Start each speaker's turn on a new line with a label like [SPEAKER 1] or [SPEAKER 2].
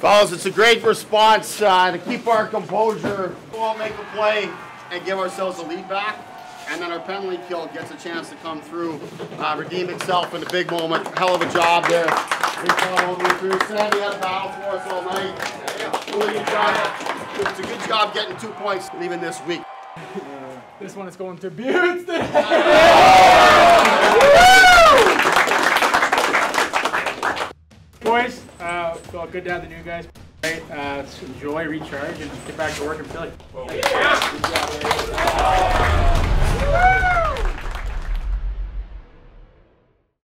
[SPEAKER 1] Fellas, it's a great response uh, to keep our composure, go out, make a play, and give ourselves a lead back. And then our penalty kill gets a chance to come through, uh, redeem itself in a big moment. Hell of a job there. The way through. Sandy had a battle for us all night. Really good job. It's a good job getting two points leaving this week.
[SPEAKER 2] This one is going to Buttes. Boys, uh, well, good to have the new guys. Uh, enjoy, recharge, and get back to work in Philly.